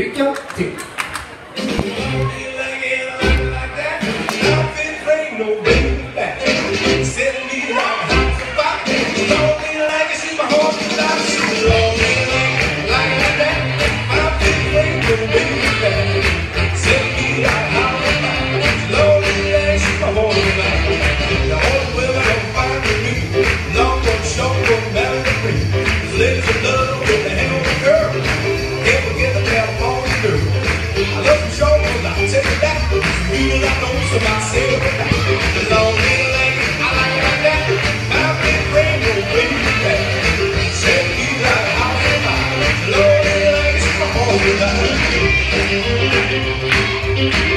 Victor your Like like like no. The long